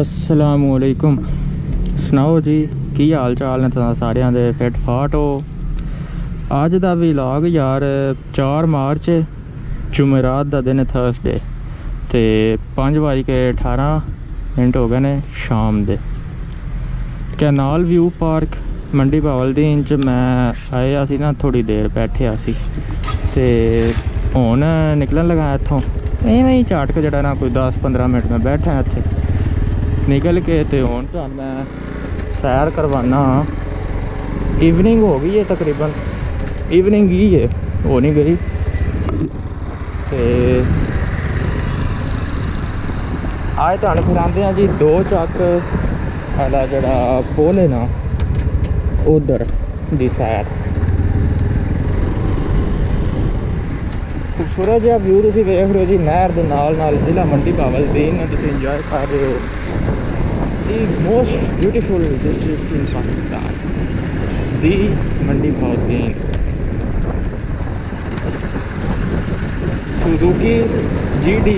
ਅਸਲਾਮੁਅਲੈਕੁਮ ਸੁਣਾਓ ਜੀ ਕੀ ਹਾਲ ਚਾਲ ਨੇ ਤਾਂ ਸਾਰਿਆਂ ਦੇ ਫਿੱਟ ਫਾਟ ਹੋ ਅੱਜ ਦਾ ਵਲੌਗ ਯਾਰ 4 ਮਾਰਚ ਜੁਮੇਰਾਤ ਦਾ ਦਿਨ ਹੈ ਥਰਸਡੇ ਤੇ 5:18 ਮਿੰਟ ਹੋ ਗਏ ਨੇ ਸ਼ਾਮ ਦੇ ਕੈਨਾਲ ਵਿਊ ਪਾਰਕ ਮੰਡੀ ਭਾਵਲਦੀਨ ਚ ਮੈਂ ਆਇਆ ਸੀ ਨਾ ਥੋੜੀ ਦੇਰ ਬੈਠਿਆ ਸੀ ਤੇ ਹੁਣ ਨਿਕਲਣ ਲੱਗਾ ਇੱਥੋਂ ਐਵੇਂ ਹੀ ਝਾਟਕ ਜਿਹੜਾ ਨਾ ਕੋਈ 10-15 ਮਿੰਟ ਮੈਂ ਬੈਠਾ ਇੱਥੇ ਨਿਕਲ ਕੇ ਤੇ ਹੁਣ ਤੁਹਾਨੂੰ ਮੈਂ ਸੈਰ ਕਰਵਾਨਾ ਈਵਨਿੰਗ ਹੋ ਗਈ ਹੈ ਤਕਰੀਬਨ। ਈਵਨਿੰਗ ਹੀ ਹੈ ਹੋ ਨਹੀਂ ਗਈ। ਤੇ ਆਏ ਤੁਹਾਨੂੰ ਖਿਲਾਉਂਦੇ ਆ ਜੀ ਦੋ ਚੱਕ ਆਲਾ ਜਿਹੜਾ ਪੁੱਲ ਹੈ ਨਾ, ਉਧਰ ਦੀ ਸਾਈਡ ਖੂਬਸੂਰਤ ਜਿਹਾ ਵਿਊ ਤੁਸੀਂ ਵੇਖ ਰਹੇ ਹੋ ਜੀ, ਨਹਿਰ ਦੇ ਨਾਲ ਨਾਲ ਜ਼ਿਲ੍ਹਾ ਮੰਡੀ ਭਾਵਲਦੀਨ ਨੂੰ ਤੁਸੀਂ ਇੰਜੋਏ ਕਰ ਰਹੇ ਹੋ। the most beautiful district in Pakistan, the Mandi Bhaudin. Suzuki GD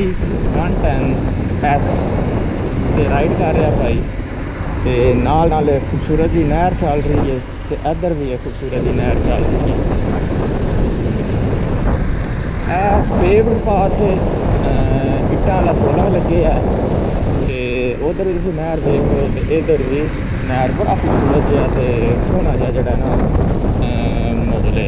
110S ਤੇ ਰਾਈਡ ਕਰ ਰਿਹਾ ਭਾਈ ਤੇ ਨਾਲ ਨਾਲ ਖੂਬਸੂਰਤ ਜੀ ਨਹਿਰ ਚੱਲ ਰਹੀ ਹੈ ਤੇ ਇੱਧਰ ਵੀ ਇੱਕ ਖੂਬਸੂਰਤ ਜੀ ਨਹਿਰ ਚੱਲ ਰਹੀ ਹੈ ਇਹ ਪੇਵਡ ਪਾਥ ਇੱਟਾਂ ਵਾਲਾ ਸੋਲਰ ਲੱਗੇ ਆ ਤੇ उधर तरीके से नहर देख रहे हो इधर भी नहर बड़ा खूबसूरत जहा तो सोहना जहा जरा ना मजले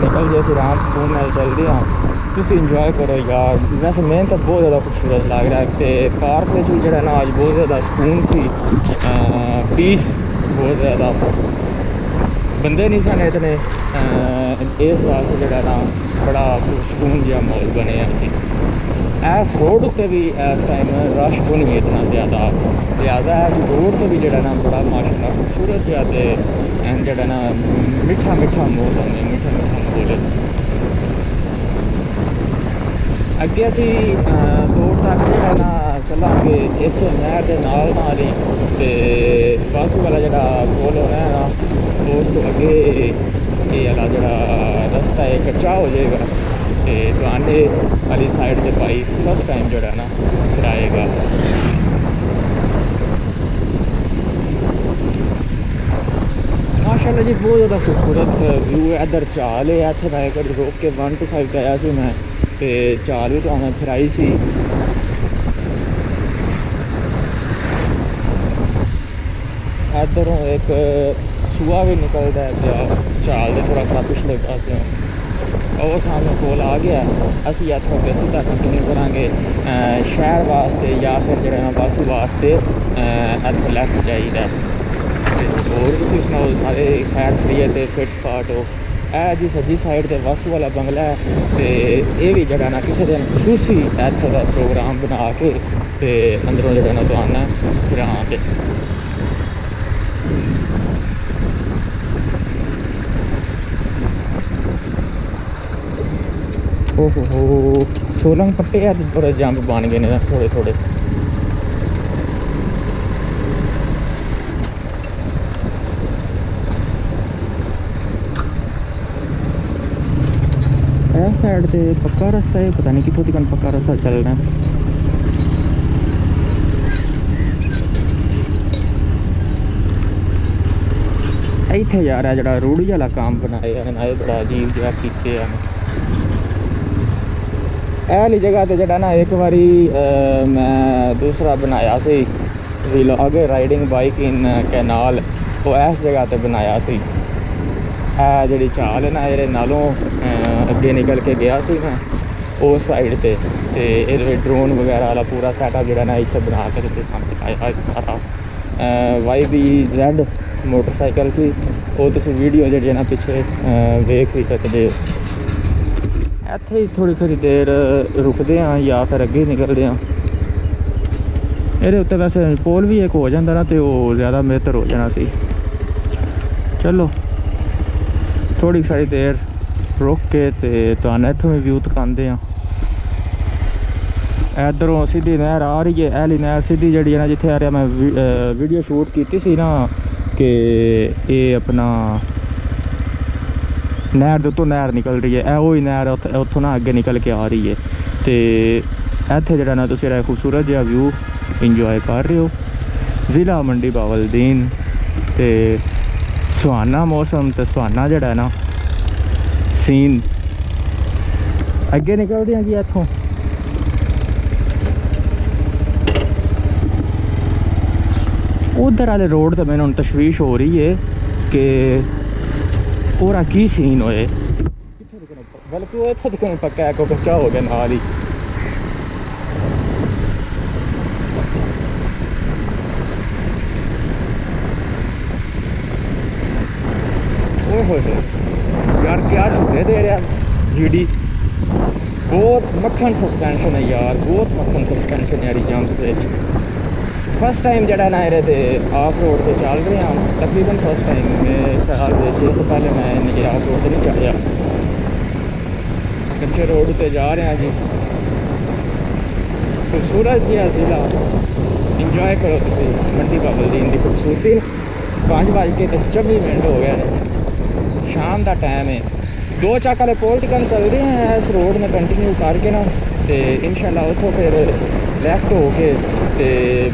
निकल गए फिर सुकून नाल चल रही हाँ। तुम इंजॉय करो यार। वैसे मैं तो बहुत ज़्यादा खूबसूरत लग रहा है। तो पार्क में जो जड़ा ना, आज बहुत ज़्यादा सुकून थी पीस बहुत ज़्यादा। ਨਾ ਅੱਜ ਬਹੁਤ ਜ਼ਿਆਦਾ ਸਕੂਨ ਸੀ ਪੀਸ ਬਹੁਤ ਜ਼ਿਆਦਾ ਬੰਦੇ ਨਹੀਂ ਸਨ ਇਤਨੇ ਇਸ ਵਾਸਤੇ ਜਿਹੜਾ ਨਾ ਬੜਾ ਸਕੂਨ ਜਿਹਾ ਮਾਹੌਲ ਬਣਿਆ ਸੀ ਇਸ ਰੋਡ ਉੱਤੇ ਵੀ ਇਸ ਟਾਈਮ ਰਸ਼ ਕੋ ਨਹੀਂ ਇਤਨਾ ਜ਼ਿਆਦਾ ਲਿਆਦਾ ਹੈ ਕਿ ਰੋਡ ਤੇ ਵੀ ਜਿਹੜਾ ਨਾ ਬੜਾ ਮਾਸ਼ਾਅੱਲਾ ਖੂਬਸੂਰਤ ਜਿਹਾ ਤੇ ਐਂ ਜਿਹੜਾ ਨਾ ਮਿੱਠਾ ਮਿੱਠਾ ਮੌਸਮ ਹੈ ਮਿੱਠਾ ਮਿੱਠਾ ਮਾਹੌਲ ਹੈ ਅੱਗੇ ਅਸੀਂ ਦੂਰ ਤੱਕ ਜਿਹੜਾ ਨਾ ਚੱਲਾਂਗੇ ਇਸ ਨਹਿਰ ਦੇ ਨਾਲ ਨਾਲ ਹੀ ਤੇ काफ़ी वाला जरा गोल होना है ना उस तो अगे ये वाला जरा रस्ता है कच्चा हो जाएगा। तो दुआने वाली साइड से भाई फ़र्स्ट टाइम जेह्ड़ा ना फिर आएगा माशाला जी, बहुत ज़्यादा खूबसूरत व्यू है, इधर चाल है इत्थें मैं कभी रोक के वन टू फाइव गया मैं। ते चाल भी तो मैं फिराई सी। ਇੱਧਰੋਂ ਇੱਕ ਸੂਆ ਵੀ ਨਿਕਲਦਾ ਹੈ ਪਿਆ ਚਾਲ ਦੇ ਥੋੜਾ ਸਾ ਪਿਛਲੇ ਪਾਸੇ ਉਹ ਸਾਨੂੰ ਕੋਲ ਆ ਗਿਆ। ਅਸੀਂ ਇੱਥੋਂ ਅੱਗੇ ਸਿੱਧਾ ਕੰਟੀਨਿਊ ਕਰਾਂਗੇ ਸ਼ਹਿਰ ਵਾਸਤੇ ਜਾਂ ਫਿਰ ਜਿਹੜਾ ਨਾ ਬੱਸ ਵਾਸਤੇ ਇੱਥੋਂ ਲੈਫਟ ਜਾਈਦਾ। ਤੇ ਹੋਰ ਤੁਸੀਂ ਸੁਣਾਓ ਸਾਰੇ ਖੈਰ ਖੜੀਏ ਤੇ ਫਿੱਟ ਫਾਟ ਹੋ ਇਹ ਜੀ ਸੱਜੀ ਸਾਈਡ ਤੇ ਵਾਸੂ ਵਾਲਾ ਬੰਗਲਾ ਹੈ ਤੇ ਇਹ ਵੀ ਜਿਹੜਾ ਨਾ ਕਿਸੇ ਦਿਨ ਖਸੂਸੀ ਇੱਥੇ ਦਾ ਪ੍ਰੋਗਰਾਮ ਬਣਾ ਕੇ ਤੇ ਅੰਦਰੋਂ ਜਿਹੜਾ ਨਾ ਤੁਹਾਨੂੰ ਫਿਰਾਂ ਤੇ ਓਹ ਹੋ ਸੋਲੰਗ ਪੱਟੇ ਆ ਤੇ ਥੋੜੇ ਜੰਪ ਬਣ ਗਏ ਨੇ ਥੋੜੇ ਥੋੜੇ ਇਸ ਸਾਈਡ ਤੇ ਪੱਕਾ ਰਸਤਾ ਹੈ ਪਤਾ ਨਹੀਂ ਕਿੱਥੋਂ ਤੱਕ ਪੱਕਾ ਰਸਤਾ ਚੱਲਣਾ ਹੈ ਇੱਥੇ ਯਾਰ ਆ ਜਿਹੜਾ ਰੂੜੀ ਵਾਲਾ ਕੰਮ ਬਣਾਇਆ ਹੈ ਨਾ ਇਹ ਬੜਾ ਅਜੀਬ ਜਿਹਾ ਕੀਤੇ ਆ ਇਹ ਵਾਲੀ ਜਗ੍ਹਾ ਤੇ ਜਿਹੜਾ ਨਾ ਇੱਕ ਵਾਰੀ ਮੈਂ ਦੂਸਰਾ ਬਣਾਇਆ ਸੀ vlog riding bike in canal ਉਹ ਇਸ ਜਗ੍ਹਾ ਤੇ ਬਣਾਇਆ ਸੀ ਇਹ ਜਿਹੜੀ ਚਾਲ ਹੈ ਨਾ ਇਹਦੇ ਨਾਲੋਂ ਅੱਗੇ ਨਿਕਲ ਕੇ ਗਿਆ ਸੀ ਮੈਂ ਉਸ ਸਾਈਡ ਤੇ ਤੇ ਇਹਦੇ ਵਿੱਚ ਡਰੋਨ ਵਗੈਰਾ ਵਾਲਾ ਪੂਰਾ ਸੈਟਅਪ ਜਿਹੜਾ ਨਾ ਇੱਥੇ ਬਣਾ ਕੇ ਤੇ ਸਾਹਮਣੇ ਆਇਆ ਸਾਰਾ ਵਾਈ ਬੀ ਜ਼ੈਡ ਮੋਟਰਸਾਈਕਲ ਸੀ ਉਹ ਤੁਸੀਂ ਵੀਡੀਓ ਜਿਹੜੇ ਨਾ ਪਿੱਛੇ ਵੇਖ ਵੀ ਸਕਦੇ ਹੋ ਇੱਥੇ ਹੀ ਥੋੜੀ ਥੋੜੀ ਦੇਰ ਰੁਕਦੇ ਆ ਜਾਂ ਫਿਰ ਅੱਗੇ ਨਿਕਲਦੇ ਆ ਇਹਦੇ ਉੱਤੇ ਵੈਸੇ ਪੋਲ ਵੀ ਇੱਕ ਹੋ ਜਾਂਦਾ ਨਾ ਤੇ ਉਹ ਜ਼ਿਆਦਾ ਬਿਹਤਰ ਹੋ ਜਾਣਾ ਸੀ ਚਲੋ ਥੋੜੀ ਸਾਰੀ ਦੇਰ ਰੁਕ ਕੇ ਤੇ ਤੁਹਾਨੂੰ ਇੱਥੋਂ ਵੀ ਵਿਊ ਤਕਾਉਂਦੇ ਆ ਇਧਰੋਂ ਸਿੱਧੀ ਨਹਿਰ ਆ ਰਹੀ ਹੈ ਐਲੀ ਨਹਿਰ ਸਿੱਧੀ ਜਿਹੜੀ ਹੈ ਨਾ ਜਿੱਥੇ ਆ ਰਿਹਾ ਮੈਂ ਵੀਡੀਓ ਸ਼ੂਟ ਕੀਤੀ ਸੀ ਨਾ ਕਿ ਇਹ ਆਪਣਾ ਨਹਿਰ ਦੇ ਉੱਤੋਂ ਨਹਿਰ ਨਿਕਲ ਰਹੀ ਹੈ ਇਹ ਉਹੀ ਨਹਿਰ ਉੱਥ- ਉੱਥੋਂ ਨਾ ਅੱਗੇ ਨਿਕਲ ਕੇ ਆ ਰਹੀ ਹੈ ਤੇ ਇੱਥੇ ਜਿਹੜਾ ਨਾ ਤੁਸੀਂ ਇਹ ਖੂਬਸੂਰਤ ਜਿਹਾ ਵਿਊ ਇੰਜੋਏ ਕਰ ਰਹੇ ਹੋ ਜ਼ਿਲ੍ਹਾ ਮੰਡੀ ਬਾਵਲਦੀਨ ਤੇ ਸੁਹਾਨਾ ਮੌਸਮ ਤੇ ਸੁਹਾਨਾ ਜਿਹੜਾ ਹੈ ਨਾ ਸੀਨ ਅੱਗੇ ਨਿਕਲਦੇ ਹਾਂ ਜੀ ਇੱਥੋਂ ਉਧਰ ਵਾਲੇ ਰੋਡ ਤੇ ਮੈਨੂੰ ਹੁਣ ਤਸ਼ਵੀਸ਼ ਹੋ ਰਹੀ ਹੈ ਕਿ ਉਹਦਾ ਕੀ ਸੀਨ ਹੋਏ ਕਿੱਥੋਂ ਦਿਖਣਾ ਬਲਕਿ ਉਹ ਇੱਥੋਂ ਦਿਖਣਾ ਪੱਕਾ ਹੈ ਕੋਈ ਕੱਚਾ ਹੋ ਗਿਆ ਨਾਲ ਹੀ ਓਏ ਹੋਏ ਹੋਏ ਯਾਰ ਕਿਆ ਝੂਟੇ ਦੇ ਰਿਹਾ ਜੀਡੀ ਬਹੁਤ ਮੱਖਣ ਸਸਪੈਂਸ਼ਨ ਹੈ ਯਾਰ ਬਹੁਤ ਮੱਖਣ ਸਸਪੈਂਸ਼ਨ ਹੈ ਯਾਰੀ ਜੰਪਸ ਦੇ ਵਿੱਚ ਫਸਟ ਟਾਈਮ ਜਿਹੜਾ ਨਾ ਇਹਦੇ ਤੇ ਆਫ ਰੋਡ ਤੇ ਚੱਲ ਰਹੇ ਹਾਂ ਤਕਰੀਬਨ ਫਸਟ सहा देखिए तो पहले मैं नहीं रोड नहीं चढ़िया कच्चे रोड पे जा रहे हैं जी खूबसूरत जी जिला इंजॉय करो तुम मंडी बाबल दिन की खूबसूरती पाँच बज के तो छब्बी मिनट हो गए शाम का टाइम है दो चक आए पोल्टिकल चल रहे हैं इस रोड ने कंटिन्यू करके ना तो इन शाला उतों फिर लैफ्ट हो के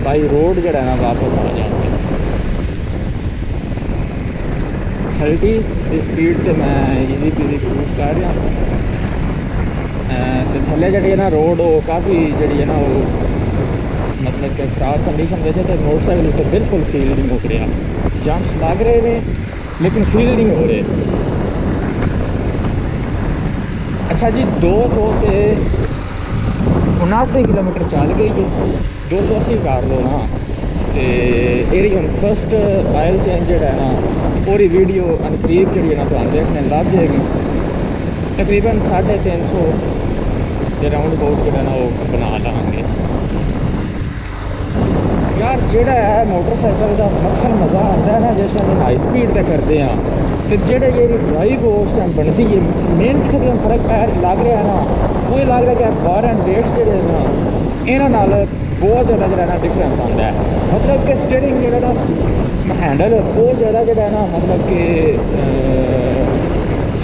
बाई रोड जरा ना वापस आ जाएँगे थर्टी स्पीड से मैं इजी पीजी क्रूज कर रहा तो थले जी ना रोड वो काफ़ी जी है ना, वो मतलब कि खराब कंडीशन बच्चे तो मोटरसाइकिल तो बिल्कुल फील नहीं हो रहा जम्स लग रहे थे लेकिन फील नहीं हो रहे अच्छा जी, दो सौ से उनासी किलोमीटर चल गई है। दो सौ अस्सी कर दो हाँ। ਤੇ ਇਹਦੀ ਹੁਣ ਫਸਟ ਆਇਲ ਚੇਂਜ ਜਿਹੜਾ ਹੈ ਨਾ ਪੂਰੀ ਵੀਡੀਓ ਅਨਕਰੀਬ ਜਿਹੜੀ ਹੈ ਨਾ ਤੁਹਾਨੂੰ ਦੇਖਣੇ ਲੱਗ ਜਾਏਗੀ ਤਕਰੀਬਨ 350 ਦੇ ਰਾਉਂਡ ਅਬਾਊਟ ਜਿਹੜਾ ਨਾ ਉਹ ਬਣਾ ਲਾਂਗੇ ਯਾਰ ਜਿਹੜਾ ਹੈ ਮੋਟਰਸਾਈਕਲ ਦਾ ਮੱਖਣ ਮਜ਼ਾ ਆਉਂਦਾ ਹੈ ਨਾ ਜਿਸ ਵੇਲੇ ਹਾਈ ਸਪੀਡ ਤੇ ਕਰਦੇ ਆ ਤੇ ਜਿਹੜੇ ਇਹਦੀ ਡਰਾਈਵ ਉਸ ਟਾਈਮ ਬਣਦੀ ਹੈ ਮਿਹਨਤ ਕਿਤੇ ਫਰਕ ਪੈ ਲੱਗ ਰਿਹਾ ਨਾ ਉਹ ਇਹ ਲੱਗ ਰਿਹਾ ਕਿ ਬਾਰ ਐਂਡ ਰੇਟਸ ਜਿਹੜੇ ਨਾ ਇਹਨਾਂ ਨਾਲ ਬਹੁਤ ਜ਼ਿਆਦਾ ਜਿਹੜਾ ਨਾ ਡਿਫਰੈਂਸ ਆਉਂਦਾ ਹੈ ਮਤਲਬ ਕਿ ਸਟੀਅਰਿੰਗ ਜਿਹੜਾ ਨਾ ਹੈਂਡਲ ਬਹੁਤ ਜ਼ਿਆਦਾ ਜਿਹੜਾ ਨਾ ਮਤਲਬ ਕਿ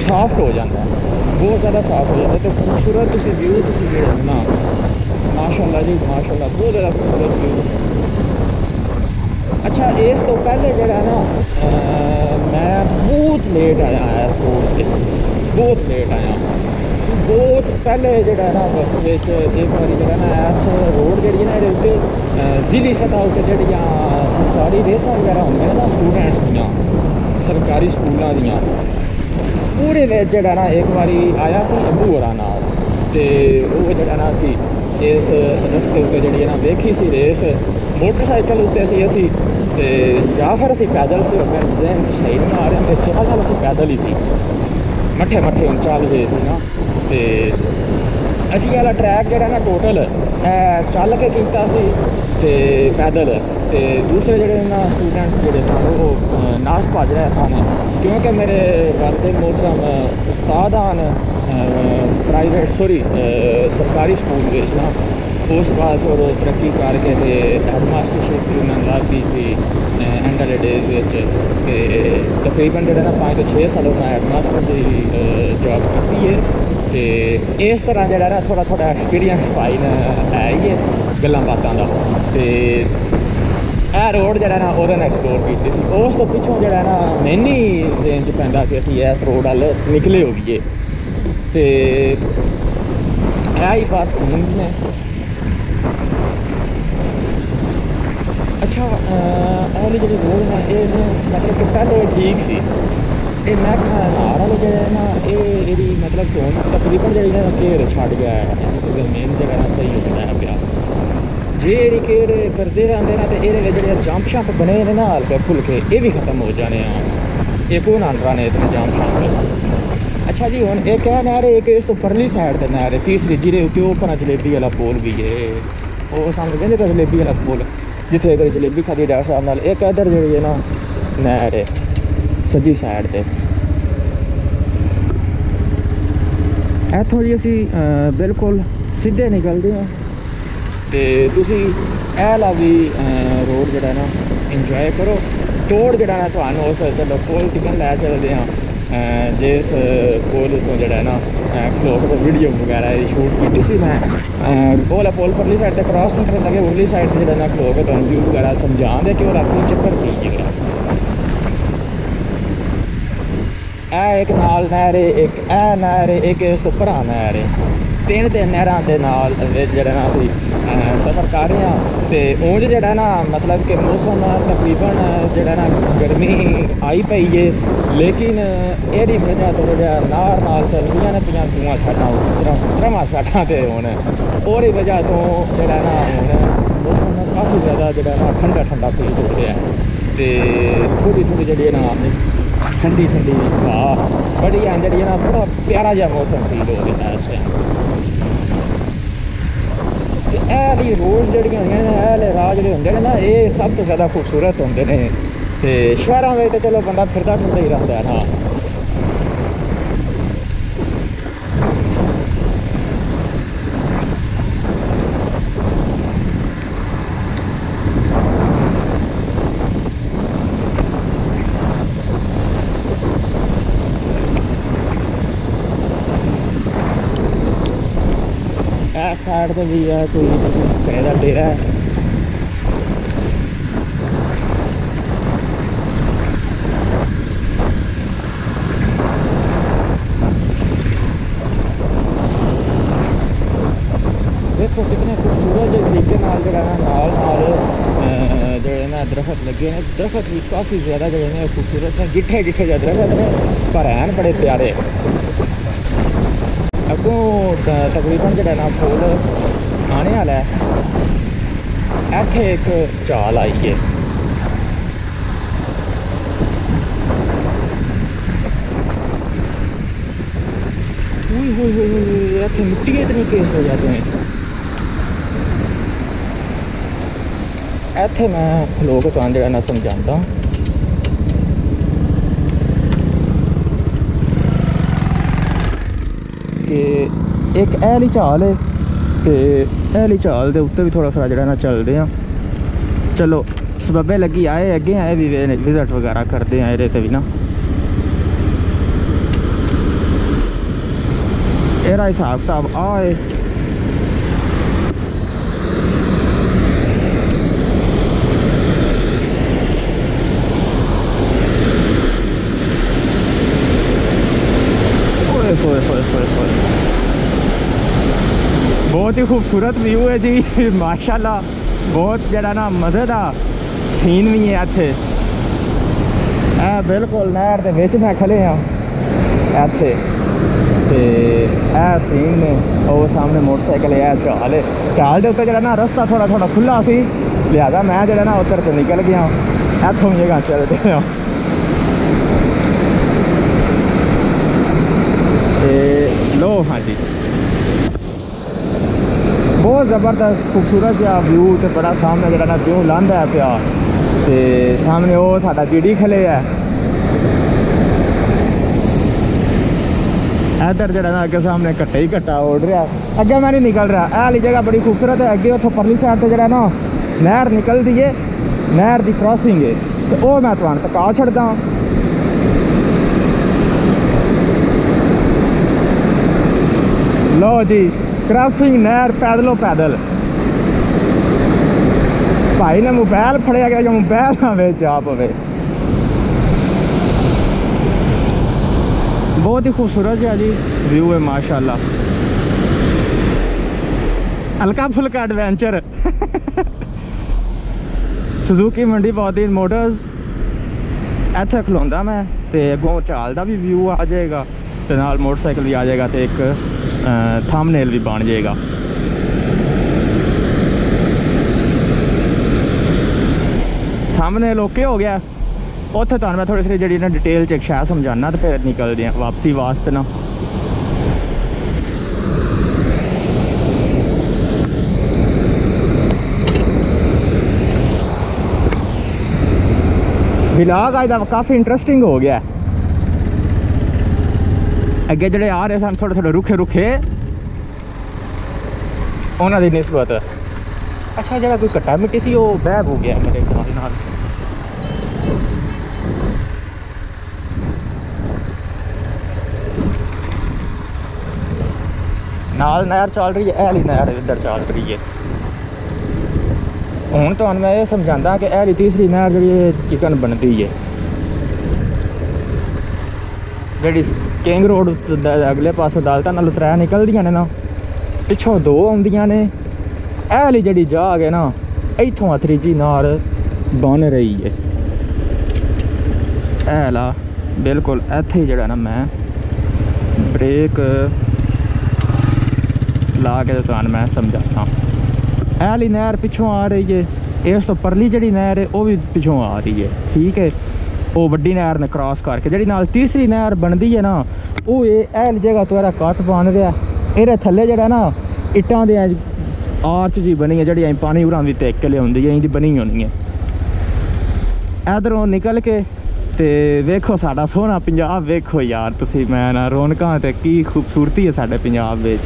ਸਾਫਟ ਹੋ ਜਾਂਦਾ ਹੈ ਬਹੁਤ ਜ਼ਿਆਦਾ ਸਾਫਟ ਹੋ ਜਾਂਦਾ ਤੇ ਖੂਬਸੂਰਤ ਤੁਸੀਂ ਵਿਊ ਤੁਸੀਂ ਜਿਹੜਾ ਨਾ ਮਾਸ਼ਾਅੱਲਾ ਜੀ ਮਾਸ਼ਾਅੱਲਾ ਬਹੁਤ ਜ਼ਿਆਦਾ ਖੂਬਸੂਰਤ ਵਿਊ ਅੱਛਾ ਇਸ ਤੋਂ ਪਹਿਲੇ ਜਿਹੜਾ ਨਾ ਅਹ, ਮੈਂ ਬਹੁਤ ਲੇਟ ਆਇਆ ਇਸ ਰੋਡ ਤੇ ਬਹੁਤ ਲੇਟ ਆਇਆ ਬਹੁਤ ਪਹਿਲੇ ਜਿਹੜਾ ਨਾ ਵਕਤ ਵਿੱਚ ਇੱਕ ਵਾਰੀ ਜਿਹੜਾ ਨਾ ਇਸ ਰੋਡ ਜਿਹੜੀ ਨਾ ਇਹਦੇ ਉੱਤੇ ਜ਼ਿਲ੍ਹੀ ਸਤਹ ਉੱਤੇ ਜਿਹੜੀਆਂ ਸਰਕਾਰੀ ਰੇਸਾਂ ਵਗੈਰਾ ਹੁੰਦੀਆਂ ਨਾ ਸਟੂਡੈਂਟਸ ਦੀਆਂ, ਸਰਕਾਰੀ ਸਕੂਲਾਂ ਦੀਆਂ, ਉਹਦੇ ਵਿੱਚ ਜਿਹੜਾ ਨਾ ਇੱਕ ਵਾਰੀ ਆਇਆ ਸੀ ਅੱਬੂ ਹੋਰਾਂ ਨਾਲ ਤੇ ਉਹ ਜਿਹੜਾ ਨਾ ਸੀ ਇਸ ਰਸਤੇ ਉੱਤੇ ਜਿਹੜੀ ਹੈ ਨਾ ਵੇਖੀ ਸੀ ਰੇਸ, ਮੋਟਰਸਾਈਕਲ ਉੱਤੇ ਸੀ ਅਸੀਂ ਤੇ ਜਾਂ ਫਿਰ ਅਸੀਂ ਪੈਦਲ ਸੀ, ਮੈਂ ਜ਼ਹਿਨ 'ਚ ਸਹੀ ਨਹੀਂ ਆ ਅਸੀਂ ਪੈਦਲ ਹੀ ਸੀ। ਮੱਠੇ ਮੱਠੇ ਹੁਣ ਚੱਲ ਰਹੇ ਸੀ ਨਾ। ਤੇ ਅਸੀਂ ਵਾਲਾ ਟਰੈਕ ਜਿਹੜਾ ਨਾ ਟੋਟਲ ਚੱਲ ਕੇ ਕੀਤਾ ਸੀ ਤੇ ਪੈਦਲ ਤੇ ਦੂਸਰੇ ਜਿਹੜੇ ਨਾ ਸਟੂਡੈਂਟ ਜਿਹੜੇ ਸਨ ਉਹ ਅਹ, ਨਾਸ ਭੱਜ ਰਹੇ ਸਨ ਕਿਉਂਕਿ ਮੇਰੇ ਵਾਲਦੇ ਮੋਹਤਰਮ ਅਹ, ਉਸਤਾਦ ਹਨ ਪ੍ਰਾਈਵੇਟ ਸੋਰੀ ਸਰਕਾਰੀ ਸਕੂਲ ਵਿੱਚ ਨਾ ਉਸ ਬਾਅਦ ਫਿਰ ਉਹ ਤਰੱਕੀ ਕਰਕੇ ਤੇ ਹੈਡਮਾਸਟਰਸ਼ਿਪ ਵੀ ਉਹਨਾਂ ਨੇ ਲੱਗ ਗਈ ਸੀ ਐਂਡਰ ਡੇਜ਼ ਵਿੱਚ ਤੇ ਤਕਰੀਬਨ ਜਿਹੜਾ ਨਾ 5 ਤੋਂ 6 ਸਾਲ ਮੈਂ ਹੈਡਮਾਸਟਰ ਦੀ ਜੌਬ ਕੀਤੀ ਹੈ ਤੇ ਇਸ ਤਰ੍ਹਾਂ ਜਿਹੜਾ ਨਾ ਥੋੜਾ ਥੋੜਾ ਐਕਸਪੀਰੀਅੰਸ ਪਾਈ ਨਾ ਹੈ ਹੀ ਹੈ ਗੱਲਾਂ ਬਾਤਾਂ ਦਾ ਤੇ ਇਹ ਰੋਡ ਜਿਹੜਾ ਨਾ ਉਹਦੇ ਨਾਲ ਐਕਸਪਲੋਰ ਕੀਤੀ ਸੀ ਉਸ ਤੋਂ ਪਿੱਛੋਂ ਜਿਹੜਾ ਨਾ ਮੈਨੀ ਰੇਂਜ ਪੈਂਦਾ ਕਿ ਅਸੀਂ ਇਸ ਰੋਡ ਵੱਲ ਨਿਕਲੇ ਹੋ ਗਏ ਤੇ ਇਹ ਹੀ ਬਸ ਸੀਨਸ ਨੇ ਅੱਛਾ ਅਹ, ਇਹ ਵਾਲੀ ਜਿਹੜੀ ਰੋਡ ਹੈ ਇਹ ਨਾ ਮਤਲਬ ਕਿ ਪਹਿਲੇ ਠੀਕ ਸੀ ਇਹ ਮੈਂ ਹਾਰ ਵਾਲੇ ਜਿਹੜੇ ਨਾ ਇਹ ਇਹਦੀ ਮਤਲਬ ਕਿ ਹੁਣ ਤਕਰੀਬਨ ਜਿਹੜੀ ਨਾ ਕੇਅਰ ਛੱਡ ਗਿਆ ਹੈ ਕਿਉਂਕਿ ਮੇਨ ਜਗ੍ਹਾ ਨਾ ਸਹੀ ਹੋ ਗਿਆ ਪਿਆ ਜੇ ਇਹਦੀ ਕੇਅਰ ਕਰਦੇ ਰਹਿੰਦੇ ਨਾ ਤੇ ਇਹਦੇ ਵਿੱਚ ਜਿਹੜੇ ਜੰਪ ਸ਼ੰਪ ਬਣੇ ਨੇ ਨਾ ਹਲਕੇ ਫੁਲਕੇ ਇਹ ਵੀ ਖਤਮ ਹੋ ਜਾਣੇ ਆ ਇਹ ਕੋਈ ਨਾ ਨੇ ਇਤਨੇ ਜੰਪ ਸ਼ੰਪ ਅੱਛਾ ਜੀ ਹੁਣ ਇਹ ਕਹਿ ਨਾ ਰਹੇ ਇੱਕ ਇਸ ਤੋਂ ਪਰਲੀ ਸਾਈਡ ਤੇ ਨਾ ਰਹੇ ਤੀਸਰੀ ਜਿਹਦੇ ਉੱਤੇ ਉਹ ਪਰਾਂ ਜਲੇਬੀ ਵਾਲਾ ਪੋਲ ਵੀ ਹੈ ਉਹ ਸਾਨੂੰ ਕਹਿੰਦੇ ਪਏ ਜਲੇਬੀ ਵਾਲਾ ਪੋਲ ਜਿੱਥੇ ਅਗਰ ਜਲੇਬੀ ਖਾਦੀ ਡਾਕਟਰ ਸਾਹਿਬ ਨਾਲ ਇੱਕ ਇੱਧਰ ਜਿਹੜੀ ਹੈ ਨਾ ਨਹਿਰ ਹੈ ਸੱਜੀ ਸਾਈਡ ਤੇ ਇੱਥੋਂ ਜੀ ਅਸੀਂ ਅਹ, ਬਿਲਕੁਲ ਸਿੱਧੇ ਨਿਕਲਦੇ ਹਾਂ ਤੇ ਤੁਸੀਂ ਇਹ ਵਾਲਾ ਵੀ ਰੋਡ ਜਿਹੜਾ ਨਾ ਇੰਜੋਏ ਕਰੋ ਤੋੜ ਜਿਹੜਾ ਨਾ ਤੁਹਾਨੂੰ ਉਸ ਚਲੋ ਪੋਲੀਟੀਕਲ ਲੈ ਚੱਲਦੇ ਹਾਂ ਜਿਸ ਪੁਲ ਤੋਂ ਜਿਹੜਾ ਨਾ ਖਲੋਕ ਤੇ ਵੀਡੀਓ ਵਗੈਰਾ ਦੀ ਸ਼ੂਟ ਕੀਤੀ ਸੀ ਮੈਂ ਉਹ ਲਾ ਪੁਲ ਪਰਲੀ ਸਾਈਡ ਤੇ ਕ੍ਰਾਸ ਨਹੀਂ ਕਰਨ ਲੱਗੇ ਉਰਲੀ ਸਾਈਡ ਤੇ ਜਿਹੜਾ ਨਾ ਖਲੋਕ ਤੁਹਾਨੂੰ ਵੀਊ ਵਗੈਰਾ ਸਮਝਾਉਂਦੇ ਕਿ ਉਹ ਰਾਤੀ ਚੱਕਰ ਕੀ ਜਿਹੜਾ ਇਹ ਇੱਕ ਨਾਲ ਨਹਿਰ ਇੱਕ ਇਹ ਨਹਿਰ ਇੱਕ ਇਸ ਤੋਂ ਭਰਾ ਨਹਿਰ ਤਿੰਨ ਤਿੰਨ ਨਹਿਰਾਂ ਦੇ ਨਾਲ ਜਿਹੜਾ ਨਾ ਅਸੀਂ ਸਫ਼ਰ ਕਰ ਰਹੇ ਹਾਂ। ਤੇ ਉਂਝ ਜਿਹੜਾ ਨਾ, ਮਤਲਬ ਕਿ ਮੌਸਮ ਤਕਰੀਬਨ ਜਿਹੜਾ ਨਾ ਗਰਮੀ ਆਈ ਪਈ ਏ, ਲੇਕਿਨ ਇਹਦੀ ਵਜ੍ਹਾ ਤੋਂ ਜਿਹੜਾ ਨਾਰ ਨਾਲ ਚੱਲਦੀਆਂ ਨੇ ਪਈਆਂ ਦੂਆਂ ਸਾਡਾਂ ਤਰਮਾ ਸਾਡਾਂ ਤੇ ਹੁਣ। ਉਹਦੀ ਵਜ੍ਹਾ ਤੋਂ ਜਿਹੜਾ ਨਾ ਹੁਣ ਮੌਸਮ ਕਾਫੀ ਜ਼ਿਆਦਾ ਜਿਹੜਾ ਨਾ ਠੰਡਾ ਠੰਡਾ ਫੀਲ ਹੋ ਰਿਹਾ। ਤੇ ਥੋੜੀ ਥੋੜੀ ਜਿਹੜੀ ਨਾ ठंडी ठंडी। बढ़िया जड़िए ना थोड़ा प्यारा जहा मौसम फील हो। रहा इस रोड जड़िया होंगे ने राह जो होंगे ना ये सब तो ज़्यादा खूबसूरत होंगे ने। तो शहरों में तो चलो बंदा फिरता फिरता ही रहता है हाँ था भैया कोई फ़ायदा दे रहा है। देखो कितने खूबसूरत जो तरीके नाल जो है नाल नाल जो है ना, दरख्त लगे हैं। दरख्त भी काफ़ी ज़्यादा जो है खूबसूरत हैं, गिट्ठे गिट्ठे जो दरखत हैं, पर हैं बड़े प्यारे। आपको तकरीबन जरा फूल आने वाला है इत एक चाल आई है इतने मिट्टी के इतने केस हो जाते हैं इतने मैं लोग तो जेह्ड़ा ना ਇੱਕ ਇਹ ਵਾਲੀ ਝਾਲ ਹੈ ਤੇ ਇਹ ਵਾਲੀ ਝਾਲ ਦੇ ਉੱਤੇ ਵੀ ਥੋੜਾ ਥੋੜਾ ਜਿਹੜਾ ਨਾ ਚੱਲਦੇ ਆ ਚਲੋ ਸਬੱਬੇ ਲੱਗੀ ਆਏ ਅੱਗੇ ਆਏ ਵੀ ਵਿਜ਼ਿਟ ਵਗੈਰਾ ਕਰਦੇ ਆ ਇਹਦੇ ਤੇ ਵੀ ਨਾ ਇਹਦਾ ਹਿਸਾਬ ਕਿਤਾਬ ਆ ਬਹੁਤ ਹੀ ਖੂਬਸੂਰਤ ਵਿਊ ਹੈ ਜੀ ਮਾਸ਼ਾਅੱਲਾ ਬਹੁਤ ਜਿਹੜਾ ਨਾ ਮਜ਼ੇ ਦਾ ਸੀਨ ਵੀ ਹੈ ਇੱਥੇ ਇਹ ਬਿਲਕੁਲ ਨਹਿਰ ਦੇ ਵਿੱਚ ਮੈਂ ਖਲੇ ਆ ਇੱਥੇ ਤੇ ਇਹ ਸੀਨ ਨੇ ਉਹ ਸਾਹਮਣੇ ਮੋਟਰਸਾਈਕਲ ਹੈ ਚਾਲ ਹੈ ਚਾਲ ਦੇ ਉੱਤੇ ਜਿਹੜਾ ਨਾ ਰਸਤਾ ਥੋੜਾ ਥੋੜਾ ਖੁੱਲਾ ਸੀ ਲਿਆਦਾ ਮੈਂ ਜਿਹੜਾ ਨਾ ਉੱਤਰ ਤੋਂ ਨਿਕਲ ਗਿਆ ਇੱਥੋਂ ਇਹ ਗਾ ਚੱਲਦੇ ਆ ਤੇ ਲੋ ਹਾਂਜੀ ਬਹੁਤ ਜ਼ਬਰਦਸਤ ਖੂਬਸੂਰਤ ਜਿਹਾ ਵਿਊ ਤੇ ਬੜਾ ਸਾਹਮਣੇ ਜਿਹੜਾ ਨਾ ਵਿਊ ਲਾਂਦਾ ਪਿਆ ਤੇ ਸਾਹਮਣੇ ਉਹ ਸਾਡਾ ਜੀਡੀ ਖਲੇ ਹੈ ਇਧਰ ਜਿਹੜਾ ਨਾ ਅੱਗੇ ਸਾਹਮਣੇ ਘੱਟੇ ਹੀ ਘੱਟਾ ਉੱਡ ਰਿਹਾ ਅੱਗੇ ਮੈਂ ਨਹੀਂ ਨਿਕਲ ਰਿਹਾ ਇਹ ਵਾਲੀ ਜਗ੍ਹਾ ਬੜੀ ਖੂਬਸੂਰਤ ਹੈ ਅੱਗੇ ਉੱਥੋਂ ਪਰਲੀ ਸਾਈਡ ਤੇ ਜਿਹੜਾ ਨਾ ਨਹਿਰ ਨਿਕਲਦੀ ਏ ਨਹਿਰ ਦੀ ਕ੍ਰਾਸਿੰਗ ਏ ਤੇ ਉਹ ਮੈਂ ਤੁਹਾਨੂੰ ਤਕਾ ਛੱਡਦਾ ਲਓ ਜੀ ਕ੍ਰਾਸਿੰਗ ਨਹਿਰ ਪੈਦਲੋ ਪੈਦਲ ਭਾਈ ਨੇ ਮੋਬਾਈਲ ਫੜਿਆ ਗਿਆ ਜਾਂ ਮੋਬਾਈਲ ਨਾ ਵਿੱਚ ਆ ਪਵੇ बहुत ही खूबसूरत है जी व्यू है माशाल्लाह हल्का फुल्का एडवेंचर ਸੁਜ਼ੂਕੀ ਮੰਡੀ ਬਹੁਦੀਨ ਮੋਟਰਸ ਇੱਥੇ ਖਲੋਂਦਾ ਮੈਂ ਤੇ ਅੱਗੋਂ ਚਾਲ ਦਾ ਵੀ ਵਿਊ ਆ ਜਾਏਗਾ ਤੇ ਨਾਲ ਮੋਟਰਸਾਈਕਲ ਵੀ ਆ ਜਾਏਗਾ ਤੇ ਇੱਕ ਥੰਬਨੇਲ ਵੀ ਬਣ ਜਾਏਗਾ ਥੰਬਨੇਲ ਓਕੇ ਹੋ ਗਿਆ ਉੱਥੇ ਤੁਹਾਨੂੰ ਮੈਂ ਥੋੜੀ ਜਿਹੀ ਜਿਹੜੀ ਨਾ ਡਿਟੇਲ ਚ ਇੱਕ ਸ਼ਾਇਦ ਸਮਝਾਣਾ ਤੇ ਫਿਰ ਨਿਕਲਦੇ ਆ ਵਾਪਸੀ ਵਾਸਤੇ ਨਾ ਵਿਲਾਗ ਅੱਜ ਦਾ ਕਾਫੀ ਇੰਟਰਸਟਿੰਗ ਹੋ ਗਿਆ अगे जड़े आ रहे सन थोड़े थोड़े रुखे रुखे उन्होंने नस्बत अच्छा जरा कोई कट्टा मिट्टी से बह हो गया मेरे ख्याल न नाल नहर चल रही है हैली नहर इधर चल रही है हूँ तो मैं ये समझा कि हैली तीसरी नहर जी चिकन बनती है जी ਕਿੰਗ ਰੋਡ ਦਾ ਅਗਲੇ ਪਾਸੇ ਦਲਤਾ ਨਾਲ ਤਰੈ ਨਿਕਲਦੀਆਂ ਨੇ ਨਾ ਪਿੱਛੋਂ ਦੋ ਆਉਂਦੀਆਂ ਨੇ ਇਹ ਵਾਲੀ ਜਿਹੜੀ ਜਾਗ ਹੈ ਨਾ ਇੱਥੋਂ ਆ ਤੀਜੀ ਨਾਰ ਬਣ ਰਹੀ ਹੈ ਇਹ ਲਾ ਬਿਲਕੁਲ ਇੱਥੇ ਹੀ ਜਿਹੜਾ ਨਾ ਮੈਂ ਬ੍ਰੇਕ ਲਾ ਕੇ ਤੇ ਤੁਹਾਨੂੰ ਮੈਂ ਸਮਝਾਤਾ ਇਹ ਵਾਲੀ ਨਹਿਰ ਪਿੱਛੋਂ ਆ ਰਹੀ ਹੈ ਇਸ ਤੋਂ ਪਰਲੀ ਜਿਹੜੀ ਨਹਿਰ ਹੈ ਉਹ ਵੀ ਪਿੱਛੋਂ ਆ ਰਹੀ ਹੈ ਠੀਕ ਹੈ ਉਹ ਵੱਡੀ ਨਹਿਰ ਨੇ ਕ੍ਰਾਸ ਕਰਕੇ ਜਿਹੜੀ ਨਾਲ ਤੀਸਰੀ ਨਹਿਰ ਬਣਦੀ ਹੈ ਨਾ ਉਹ ਇਹ ਇਹ ਵਾਲੀ ਜਗ੍ਹਾ ਤੋਂ ਇਹਦਾ ਕੱਟ ਬਣ ਰਿਹਾ ਇਹਦੇ ਥੱਲੇ ਜਿਹੜਾ ਨਾ ਇੱਟਾਂ ਦੇ ਇੰਜ ਆਰਚ ਜੀ ਬਣੀ ਹੈ ਜਿਹੜੀ ਐਂ ਪਾਣੀ ਉਰਾਂ ਦੀ ਟੇਕ ਕੇ ਲਿਆਉਂਦੀ ਹੈ ਇੰਦੀ ਬਣੀ ਹੋਣੀ ਹੈ ਇਧਰੋਂ ਨਿਕਲ ਕੇ ਤੇ ਵੇਖੋ ਸਾਡਾ ਸੋਹਣਾ ਪੰਜਾਬ ਵੇਖੋ ਯਾਰ ਤੁਸੀਂ ਮੈਂ ਨਾ ਰੌਣਕਾਂ ਤੇ ਕੀ ਖੂਬਸੂਰਤੀ ਹੈ ਸਾਡੇ ਪੰਜਾਬ ਵਿੱਚ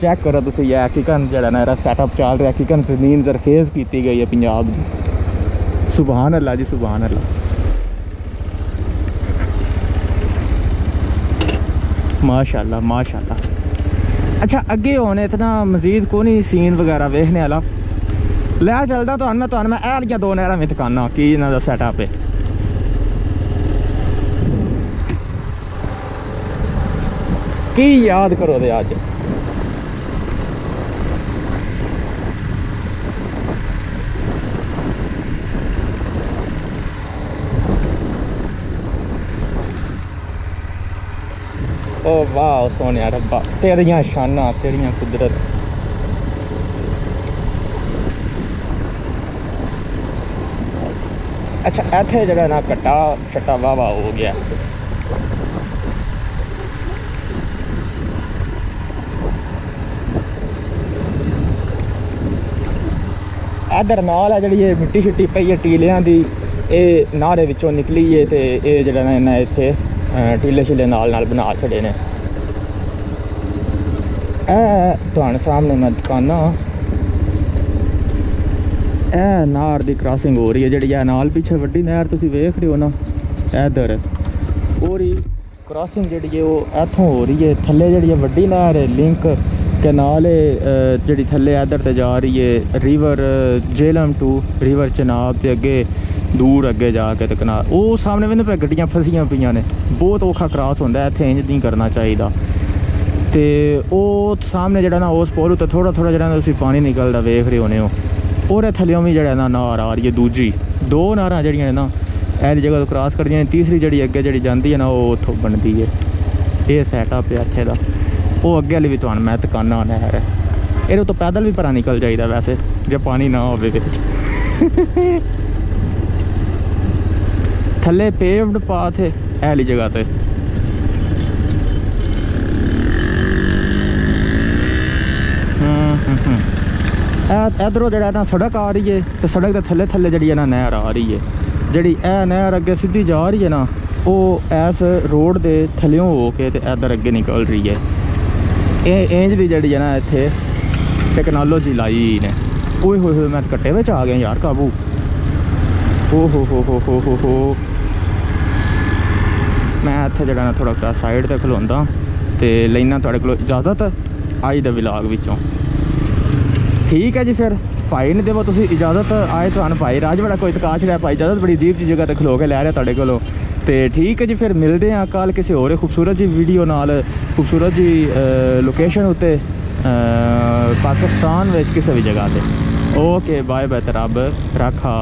ਚੈੱਕ ਕਰੋ ਤੁਸੀਂ ਇਹ ਕਿਕਨ ਜਿਹੜਾ ਨਾ ਇਹਦਾ ਸੈਟਅਪ ਚੱਲ ਰਿਹਾ ਕਿਕਨ ਜ਼ਮੀਨ ਜ਼ਰਖੇਜ਼ ਕੀਤੀ ਗਈ ਹੈ ਪੰਜਾਬ ਦੀ ਸੁਭਾਨ ਅੱਲਾ ਜੀ ਸੁਭਾਨ ਅੱਲਾ माशाल्लाह माशाल्लाह। अच्छा अगे होने इतना मजीद को नहीं सीन वगैरह वेखने वाला लै चलता तो मैं तो मैं एह दो नहर में दुकाना कि इन्हों का सैटअप है की याद करो दे आज। ਅੱਜ ਓ ਵਾਹ ਸੋਹਣਿਆ ਰੱਬਾ ਤੇਰੀਆਂ ਸ਼ਾਨਾਂ ਤੇਰੀਆਂ ਕੁਦਰਤ ਅੱਛਾ ਇੱਥੇ ਜਿਹੜਾ ਨਾ ਕਟਾ ਛਟਾ ਵਾਵਾ ਹੋ ਗਿਆ ਇਧਰ ਨਾਲ ਹੈ ਜਿਹੜੀ ਇਹ ਮਿੱਟੀ ਛਿੱਟੀ ਪਈ ਹੈ ਟੀਲਿਆਂ ਦੀ ਇਹ ਨਾਰੇ ਵਿੱਚੋਂ ਨਿਕਲੀ ਹੈ ਤੇ ਇਹ ਜਿਹੜਾ ਨਾ ਇਹਨਾਂ ਇੱਥੇ ਅਹ, ਟੀਲੇ ਛਿੱਲੇ ਨਾਲ ਨਾਲ ਬਣਾ ਛੜੇ ਨੇ ਇਹ ਤੁਹਾਨੂੰ ਸਾਹਮਣੇ ਮੈਂ ਦੁਕਾਨਾਂ ਇਹ ਨਾਰ ਦੀ ਕ੍ਰਾਸਿੰਗ ਹੋ ਰਹੀ ਹੈ ਜਿਹੜੀ ਇਹ ਨਾਲ ਪਿੱਛੇ ਵੱਡੀ ਨਹਿਰ ਤੁਸੀਂ ਵੇਖ ਰਹੇ ਹੋ ਨਾ ਇਧਰ ਉਹਦੀ ਕ੍ਰਾਸਿੰਗ ਜਿਹੜੀ ਹੈ ਉਹ ਇੱਥੋਂ ਹੋ ਰਹੀ ਹੈ ਥੱਲੇ ਜਿਹੜੀ ਹੈ ਵੱਡੀ ਨਹਿਰ ਹੈ ਲਿੰਕ ਕਨਾਲ ਹੈ ਅਹ, ਜਿਹੜੀ ਥੱਲੇ ਇਧਰ ਤੇ ਜਾ ਰਹੀ ਹੈ river Jhelum to river Chenab ਤੇ ਅੱਗੇ ਦੂਰ ਅੱਗੇ ਜਾ ਕੇ ਤੇ ਕਨਾਲ ਉਹ ਸਾਹਮਣੇ ਵੇਂਦੇ ਪਏ ਗੱਡੀਆਂ ਫਸੀਆਂ ਪਈਆਂ ਨੇ ਬਹੁਤ ਔਖਾ ਕ੍ਰਾਸ ਹੁੰਦਾ ਹੈ, ਇੱਥੇ ਇੰਜ ਨਹੀਂ ਕਰਨਾ ਚਾਹੀਦਾ ਤੇ ਉਹ ਸਾਹਮਣੇ ਜਿਹੜਾ ਨਾ ਉਸ ਪੁਲ ਉੱਤੇ ਥੋੜਾ ਥੋੜਾ ਜਿਹੜਾ ਨਾ ਤੁਸੀਂ ਪਾਣੀ ਨਿਕਲਦਾ ਵੇਖ ਰਹੇ ਹੋਣੇ ਹੋ ਉਹਦੇ ਥੱਲੇੋਂ ਵੀ ਜਿਹੜਾ ਨਾ ਨਾਰ ਆ ਰਹੀ ਹੈ ਦੂਜੀ ਦੋ ਨਾਰਾਂ ਜਿਹੜੀਆਂ ਨੇ ਨਾ ਇਹਦੀ ਜਗ੍ਹਾ ਤੋਂ ਕ੍ਰਾਸ ਕਰਦੀਆਂ ਨੇ ਤੀਸਰੀ ਜਿਹੜੀ ਅੱਗੇ ਜਿਹੜੀ ਜਾਂਦੀ ਹੈ ਨਾ ਉਹ ਉੱਥੋਂ ਬਣਦੀ ਹੈ ਇਹ ਸੈਟਅਪ ਹੈ ਇੱਥੇ ਦਾ ਉਹ ਅੱਗੇ ਵਾਲੀ ਵੀ ਤੁਹਾਨੂੰ ਮੈਂ ਦੁਕਾਨਾਂ ਨਹਿਰ ਹੈ ਇਹਦੇ ਤੋਂ ਪੈਦਲ ਵੀ ਪਰਾਂ ਨਿਕਲ ਜਾਈਦਾ ਵੈਸੇ ਜੇ ਪਾਣੀ ਨਾ ਹੋਵੇ ਵਿੱਚ ਥੱਲੇ ਪੇਵਡ ਪਾਥ ਹੈ ਇਹ ਵਾਲੀ ਜਗ੍ਹਾ ਤੇ ਇਧਰੋਂ ਜਿਹੜਾ ਨਾ ਸੜਕ ਆ ਰਹੀ ਹੈ ਤੇ ਸੜਕ ਦੇ ਥੱਲੇ ਥੱਲੇ ਜਿਹੜੀ ਹੈ ਨਾ ਨਹਿਰ ਆ ਰਹੀ ਹੈ ਜਿਹੜੀ ਇਹ ਨਹਿਰ ਅੱਗੇ ਸਿੱਧੀ ਜਾ ਰਹੀ ਹੈ ਨਾ ਉਹ ਐਸ ਰੋਡ ਦੇ ਥੱਲਿਓਂ ਹੋ ਕੇ ਤੇ ਇਧਰ ਅੱਗੇ ਨਿਕਲ ਰਹੀ ਹੈ ਇਹ ਇੰਜ ਦੀ ਜਿਹੜੀ ਹੈ ਨਾ ਇੱਥੇ ਟੈਕਨੋਲੋਜੀ ਲਾਈ ਨੇ ਓਏ ਹੋਏ ਹੋਏ ਮੈਂ ਤਾਂ ਕੱਟੇ ਵਿੱਚ ਆ ਗਿਆ ਯਾਰ ਕਾਬੂ ਓ ਹੋ ਹੋ ਹੋ ਹੋ ਹੋ ਹੋ ਮੈਂ ਇੱਥੇ ਜਿਹੜਾ ਨਾ ਥੋੜਾ ਜਿਹਾ ਸਾਈਡ ਤੇ ਖਲੋਂਦਾ ਤੇ ਲੈਣਾ ਤੁਹਾਡੇ ਕੋਲ ਇਜਾਜ਼ਤ ਅੱਜ ਦੇ ਵਲੌਗ ਵਿੱਚੋਂ ਠੀਕ ਹੈ ਜੀ ਫਿਰ ਭਾਈ ਨੇ ਦੇਵੋ ਤੁਸੀਂ ਇਜਾਜ਼ਤ ਆਏ ਤੁਹਾਨੂੰ ਭਾਈ ਰਾਜਵਾੜਾ ਕੋਈ ਤਕਾਸ਼ ਰਿਹਾ ਭਾਈ ਇਜਾਜ਼ਤ ਬੜੀ ਅਜੀਬ ਜੀ ਜਗ੍ਹਾ ਤੇ ਖਲੋ ਕੇ ਲੈ ਰਿਹਾ ਤੁਹਾਡੇ ਕੋਲੋਂ ਤੇ ਠੀਕ ਹੈ ਜੀ ਫਿਰ ਮਿਲਦੇ ਹਾਂ ਕੱਲ ਕਿਸੇ ਹੋਰ ਖੂਬਸੂਰਤ ਜੀ ਵੀਡੀਓ ਨਾਲ ਖੂਬਸੂਰਤ ਜੀ ਲੋਕੇਸ਼ਨ ਉੱਤੇ ਅਹ, ਪਾਕਿਸਤਾਨ ਵਿੱਚ ਕਿਸੇ ਵੀ ਜਗ੍ਹਾ ਤੇ ਓਕੇ ਬਾਏ ਬਾਏ ਤੇ ਰੱਬ ਰੱਖਾ